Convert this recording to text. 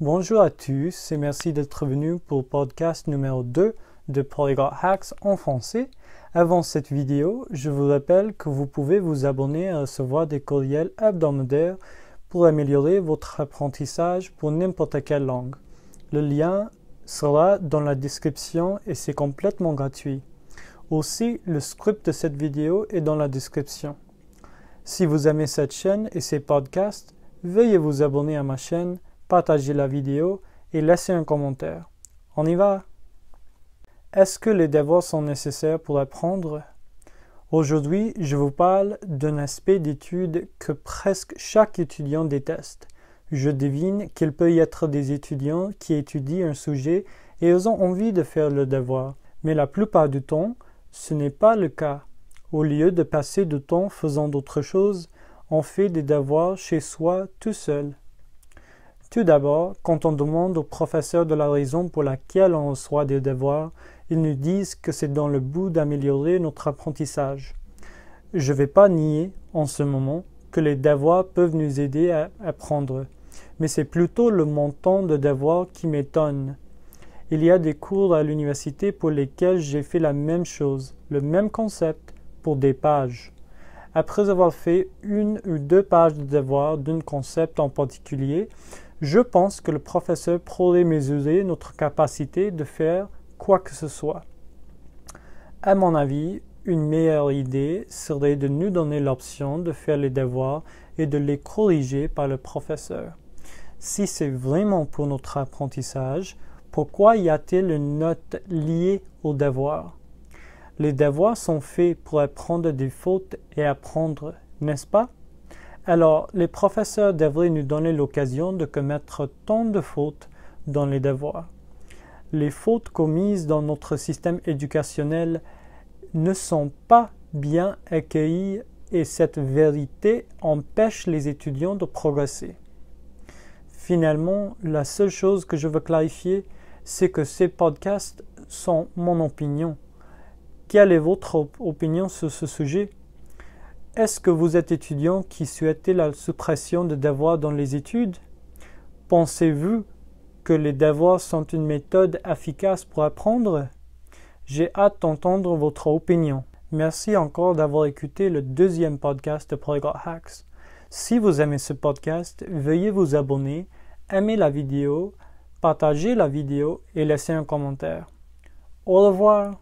Bonjour à tous et merci d'être venus pour podcast numéro 2 de Polyglot Hacks en français. Avant cette vidéo, je vous rappelle que vous pouvez vous abonner à recevoir des courriels hebdomadaires pour améliorer votre apprentissage pour n'importe quelle langue. Le lien sera dans la description et c'est complètement gratuit. Aussi, le script de cette vidéo est dans la description. Si vous aimez cette chaîne et ces podcasts, veuillez vous abonner à ma chaîne, partager la vidéo et laisser un commentaire. On y va Est-ce que les devoirs sont nécessaires pour apprendre? Aujourd'hui, je vous parle d'un aspect d'étude que presque chaque étudiant déteste. Je devine qu'il peut y être des étudiants qui étudient un sujet et ils ont envie de faire le devoir, mais la plupart du temps, ce n'est pas le cas. Au lieu de passer du temps faisant d'autres choses, on fait des devoirs chez soi tout seul. Tout d'abord, quand on demande aux professeurs de la raison pour laquelle on reçoit des devoirs, ils nous disent que c'est dans le but d'améliorer notre apprentissage. Je ne vais pas nier, en ce moment, que les devoirs peuvent nous aider à apprendre, mais c'est plutôt le montant de devoirs qui m'étonne. Il y a des cours à l'université pour lesquels j'ai fait la même chose, le même concept, pour des pages. Après avoir fait une ou deux pages de devoir d'un concept en particulier, je pense que le professeur pourrait mesurer notre capacité de faire quoi que ce soit. À mon avis, une meilleure idée serait de nous donner l'option de faire les devoirs et de les corriger par le professeur. Si c'est vraiment pour notre apprentissage, pourquoi y a-t-il une note liée au devoir les devoirs sont faits pour apprendre des fautes et apprendre, n'est-ce pas? Alors, les professeurs devraient nous donner l'occasion de commettre tant de fautes dans les devoirs. Les fautes commises dans notre système éducationnel ne sont pas bien accueillies et cette vérité empêche les étudiants de progresser. Finalement, la seule chose que je veux clarifier, c'est que ces podcasts sont mon opinion. Quelle est votre opinion sur ce sujet? Est-ce que vous êtes étudiant qui souhaitez la suppression des devoirs dans les études? Pensez-vous que les devoirs sont une méthode efficace pour apprendre? J'ai hâte d'entendre votre opinion. Merci encore d'avoir écouté le deuxième podcast de Polyglot Hacks. Si vous aimez ce podcast, veuillez vous abonner, aimer la vidéo, partager la vidéo et laisser un commentaire. Au revoir.